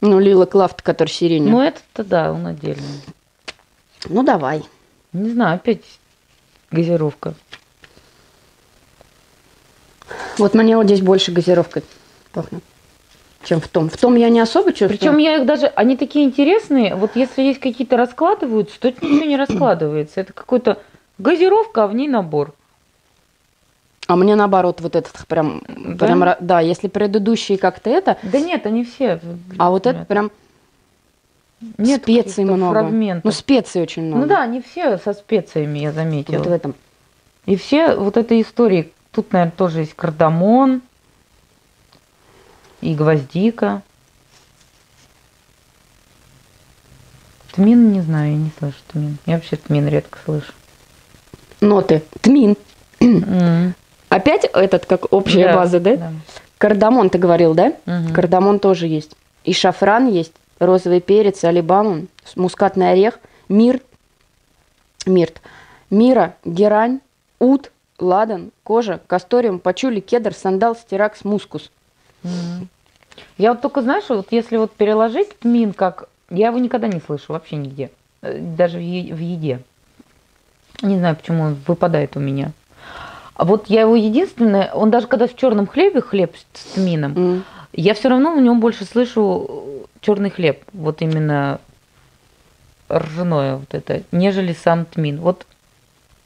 Ну, Лила Клафт, который сиреневый. Ну, это-то да, он отдельный. Ну, давай. Не знаю, опять газировка. Вот мне вот здесь больше газировкой пахнет, чем в том. В том я не особо чувствую. Причем я их даже, они такие интересные. Вот если есть какие-то раскладываются, то ничего не раскладывается. Это какой-то газировка, а в ней набор. А мне наоборот вот этот прям... Да? прям да, если предыдущие как-то это, Да нет, они все. а вот это прям нет специй много. фрагментов. Ну, специй очень много. Ну да, они все со специями, я заметила. Вот в этом. И все вот этой истории, тут, наверное, тоже есть кардамон и гвоздика. Тмин не знаю, я не слышу тмин. Я вообще тмин редко слышу. Ноты. Тмин. М, Опять этот как общая да, база, да? да. Кардамон ты говорил, да? Мгм. Кардамон тоже есть. И шафран есть, розовый перец, алибаму, с- мускатный орех, мирт, мирт, мира, герань, ут, ладан, кожа, касториум, пачули, кедр, сандал, стиракс, мускус. Мгм. Я вот только, знаешь, вот если вот переложить тмин как... Я его никогда не слышу вообще нигде. Э, Даже в е- в еде. Не знаю, почему он выпадает у меня. А вот я его единственное, он даже когда в черном хлебе хлеб с тмином, М. я все равно в нем больше слышу черный хлеб, вот именно ржаное вот это, нежели сам тмин. Вот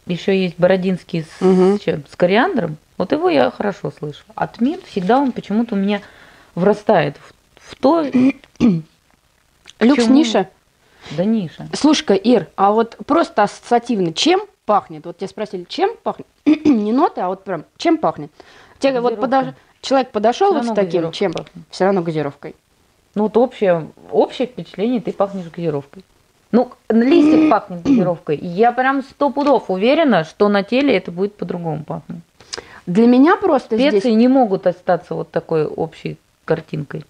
еще есть бородинский с, Мгм. с чем? С кориандром, вот его я хорошо слышу. А тмин всегда он почему-то у меня врастает в, в то, Люкс Почему? ниша. да ниша. Слушай-ка, Ир, а вот просто ассоциативно, чем пахнет? Вот тебя спросили, чем пахнет? Не ноты, а вот прям, чем пахнет? Тебе вот подош- человек подошел вот с таким, чем? пахнет. Все равно газировкой. Ну вот общее, общее впечатление, ты пахнешь газировкой. Ну, листик пахнет газировкой. Я прям сто пудов уверена, что на теле это будет по-другому пахнуть. Для меня просто Специи здесь... не могут остаться вот такой общей картинкой.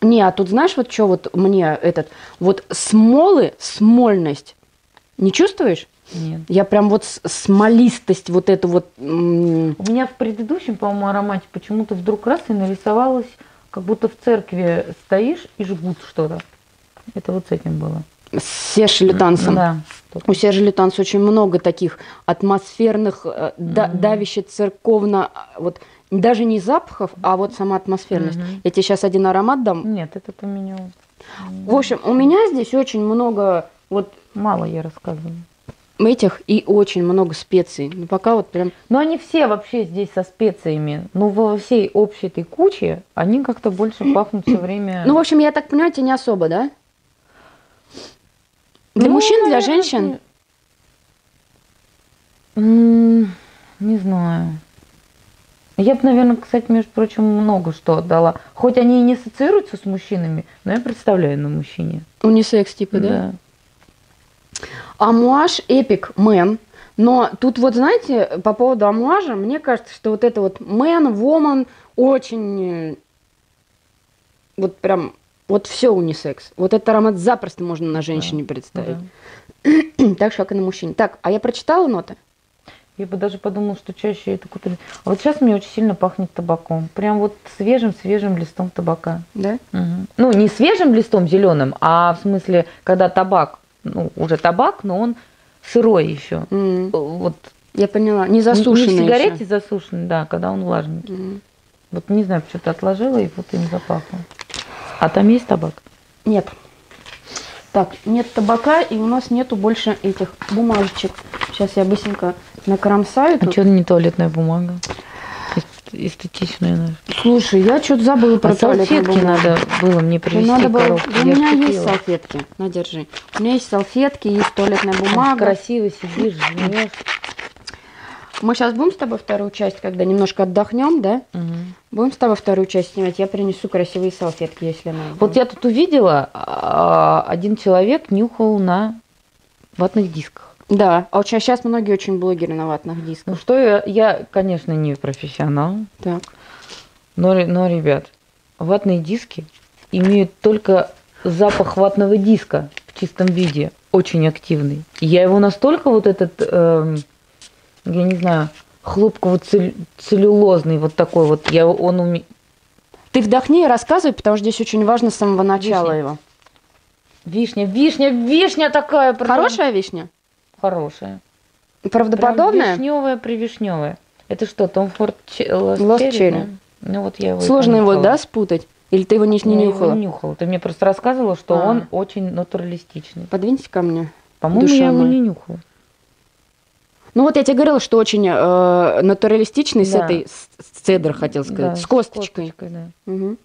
Не, а тут знаешь, вот что вот мне этот... Вот смолы, смольность, не чувствуешь? Нет. Я прям вот смолистость, вот эту вот... У меня в предыдущем, по-моему, аромате почему-то вдруг раз и нарисовалось, как будто в церкви стоишь и жгут что-то. Это вот с этим было. с Серж Лютансом. Да. У Сержа Лютанса очень много таких атмосферных, э, да- Мгм. давяще церковно, а, вот даже не запахов, а вот сама атмосферность. Мгм. Я тебе сейчас один аромат дам. Нет, это поменялось. В общем, у меня здесь очень много вот Мало я рассказываю. этих и очень много специй. Ну, пока вот прям... Но они все вообще здесь со специями. Ну, во всей общей этой куче они как-то больше пахнут все время. Ну, в общем, я так понимаю, тебе не особо, да? Для Ну, мужчин, для женщин? м, Не знаю. Я бы, наверное, кстати, между прочим, много что отдала. Хоть они и не ассоциируются с мужчинами, но я представляю на мужчине. Унисекс типа, да? Амуаж Эпик Мэн. Но тут вот, знаете, по поводу амуажа, мне кажется, что вот это вот мэн, воман очень... э, Вот прям... Вот все унисекс. Вот этот аромат запросто можно на женщине представить. Да. Так же, как и на мужчине. Так, а я прочитала ноты? Я бы даже подумала, что чаще это какой-то... А вот сейчас мне очень сильно пахнет табаком. Прям вот свежим-свежим листом табака. Да? Мгм. Ну, не свежим листом зеленым, а в смысле, когда табак, ну, уже табак, но он сырой еще. М, Вот Я поняла. Не не засушенный в сигарете ещё. засушенный, да, когда он влажненький. М. Вот не знаю, что-то отложила и вот им запахло. А там есть табак? Нет. Так, нет табака, и у нас нету больше этих бумажечек. Сейчас я быстренько накромсаю. А тут. что не туалетная бумага? Эст- Эстетичная наша. Слушай, я что-то забыла про А салфетки бумагу. надо было мне привезти надо было... коробку. У меня есть купила. салфетки. На, держи. У меня есть салфетки, есть туалетная бумага. Красиво сидишь, жмешь. Мы сейчас будем с тобой вторую часть, когда немножко отдохнем, да? Мгм. Будем с тобой вторую часть снимать. Я принесу красивые салфетки, если надо. Вот я тут увидела, а, один человек нюхал на ватных дисках. Да, а очень сейчас многие очень блогеры на ватных Ну дисках. что я, я, конечно, не профессионал, Так. но, но, ребят, ватные диски имеют только запах ватного диска в чистом виде, очень активный. Я его настолько вот этот, эм, я не знаю, хлопково-целлюлозный вот такой вот, я он у ме- Ты вдохни и рассказывай, потому что здесь очень важно с самого начала Вишня. его. Вишня, вишня, вишня такая. Хорошая вишня? Хорошая. Правдоподобная? Вишневая, привишневая. Это что, Том Форд Lost Lost Cherry. Ну вот я его Сложно его, да, спутать? Или ты его не, не Я нюхала? не нюхала. Ты мне просто рассказывала, что А. он очень натуралистичный. Подвиньте ко мне. По-моему, я его не нюхала. Ну вот я тебе говорила, что очень э, натуралистичный с Да. этой, с, с цедр, хотел сказать, Да, с косточкой. да. Мгм.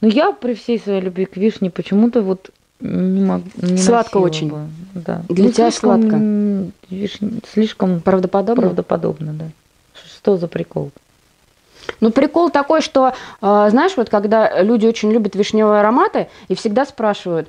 Но я при всей своей любви к вишне почему-то вот Не могу, не Сладко очень. бы, Да. Для Ну, тебя слишком, сладко. слишком Правдоподобно? правдоподобно, да. Что за прикол? Ну, прикол такой, что, э, знаешь, вот когда люди очень любят вишневые ароматы и всегда спрашивают,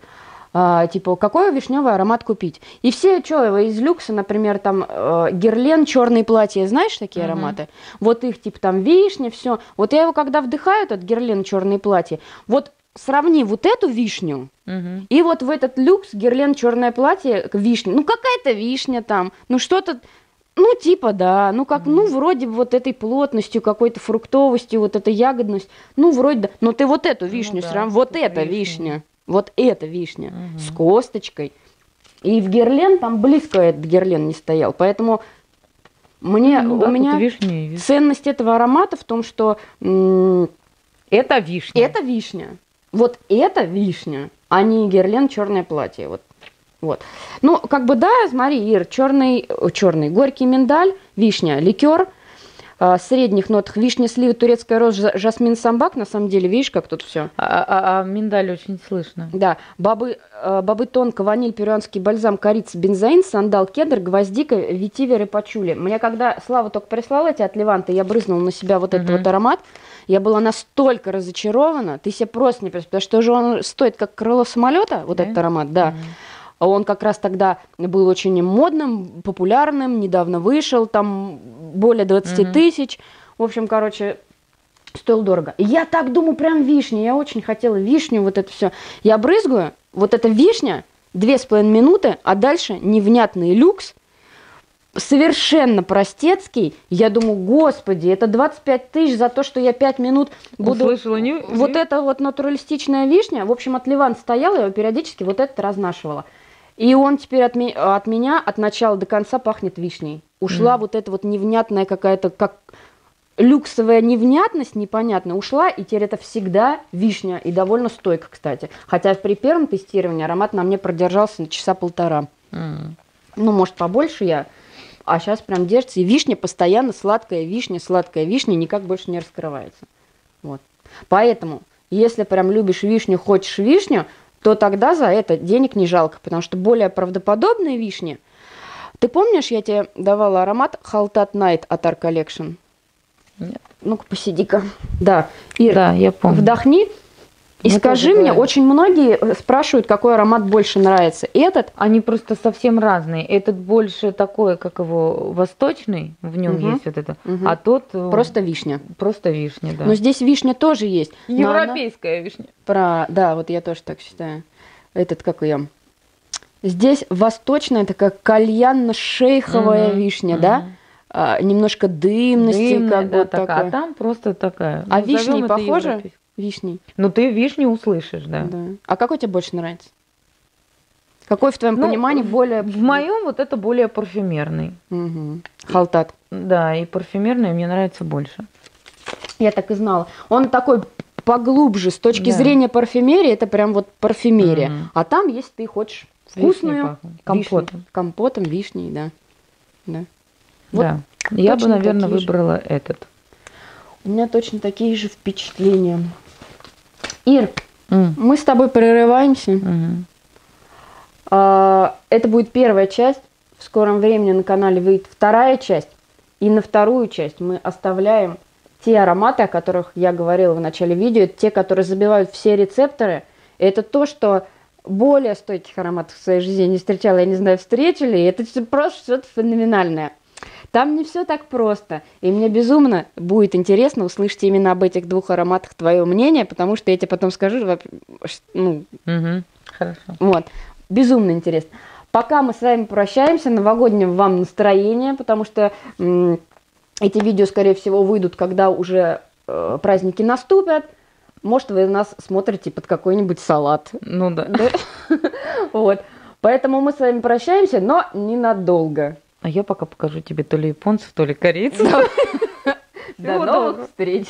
а, типа, какой вишневый аромат купить? И все, что, из люкса, например, там, э, герлен, черные платья, знаешь такие Мгм. ароматы? Вот их, типа, там, вишня, все. Вот я его, когда вдыхаю, этот герлен, черные платья, вот сравни вот эту вишню Мгм. и вот в этот люкс герлен, черное платье, к вишне. Ну, какая-то вишня там, ну, что-то, ну, типа, да, ну, как, ну, вроде бы вот этой плотностью, какой-то фруктовостью, вот эта ягодность, ну, вроде да, но ты вот эту Ну вишню да, срам, вот эта вишня. вишня, вот эта вишня Мгм. с косточкой. И в герлен там близко этот герлен не стоял, поэтому мне, Ну у да, меня вишня вишня. ценность этого аромата в том, что Это вишня. это вишня. Вот это вишня, а не герлен черное платье. Вот. Вот. Ну, как бы да, смотри, Ир, черный, черный, горький миндаль, вишня, ликер, а, средних нотах вишня, слива, турецкая роза, жасмин, самбак, на самом деле, видишь, как тут все. А, а- а миндаль очень слышно. Да, бобы, э, бобы тонко, ваниль, перуанский бальзам, корица, бензоин, сандал, кедр, гвоздика, ветивер и пачули. Мне когда Слава только прислала эти от Леванта, я брызнула на себя вот этот Мгм. вот аромат, я была настолько разочарована, ты себе просто не представляешь, потому что же он стоит как крыло самолета, вот Да? этот аромат, да. А Он как раз тогда был очень модным, популярным, недавно вышел, там более 20 Мгм. тысяч. В общем, короче, стоил дорого. И я так думаю, прям вишня, я очень хотела вишню, вот это все. Я брызгаю, вот эта вишня, две с половиной минуты, а дальше невнятный люкс, совершенно простецкий. Я думаю, господи, это 25 тысяч за то, что я 5 минут буду... Услышала не- Вот это вот натуралистичная вишня, в общем, от Ливан стояла, я его периодически вот это разнашивала. И он теперь от, ме- от меня от начала до конца пахнет вишней. Ушла Мгм. вот эта вот невнятная какая-то, как люксовая невнятность непонятная, ушла, и теперь это всегда вишня, и довольно стойко, кстати. Хотя при первом тестировании аромат на мне продержался на часа полтора. М. Ну, может, побольше я, а сейчас прям держится. И вишня постоянно сладкая вишня, сладкая вишня, никак больше не раскрывается. Вот. Поэтому, если прям любишь вишню, хочешь вишню, то тогда за это денег не жалко, потому что более правдоподобные вишни. Ты помнишь, я тебе давала аромат Халтат Night от Art Collection? Нет. Ну-ка, посиди-ка. Да, Ир, Да, я помню. вдохни и скажи мне, говорили. очень многие э, спрашивают, какой аромат больше нравится. Этот Они просто совсем разные. Этот больше такой, как его, восточный, в нем Мгм. есть вот это, Мгм. а тот э, просто вишня. просто вишня, да. Но здесь вишня тоже есть. но она- Европейская вишня. Про, да, вот я тоже так считаю. Этот, как ее? Здесь восточная такая кальянно-шейховая Мгм, вишня, да? мгм. А, немножко дымности, Дымная, как да, бы такая. такая. А там просто такая. А Назовем вишни похожи? европейской. Вишней. Ну ты вишню услышишь, да. Да. А какой тебе больше нравится? Какой в твоем Ну, понимании более... В моем вот это более парфюмерный. Мгм. Халтат. Да, и парфюмерный мне нравится больше. Я так и знала. Он такой поглубже, с точки Да. зрения парфюмерии, это прям вот парфюмерия. Мгм. А там, если ты хочешь вкусную, пахнет. вишней. Компотом. компотом, вишней, да. да. Вот да. Я бы, наверное, такие же. выбрала этот. У меня точно такие же впечатления. Ир, М, мы с тобой прерываемся. мгм. А, Это будет первая часть. В скором времени на канале выйдет вторая часть. И на вторую часть мы оставляем те ароматы, о которых я говорила в начале видео. Это те, которые забивают все рецепторы. Это то, что более стойких ароматов в своей жизни не встречала. Я не знаю, встречали. Это просто что-то феноменальное. Там не все так просто. И мне безумно будет интересно услышать именно об этих двух ароматах твое мнение, потому что я тебе потом скажу, ну, Мгм. Хорошо. вот. Безумно интересно. Пока мы с вами прощаемся, новогоднего вам настроения, потому что эти видео, скорее всего, выйдут, когда уже э, праздники наступят. Может, вы нас смотрите под какой-нибудь салат. Ну. Да? Вот. Поэтому мы с вами прощаемся, но ненадолго. А я пока покажу тебе то ли японцев, то ли корейцев. До новых встреч!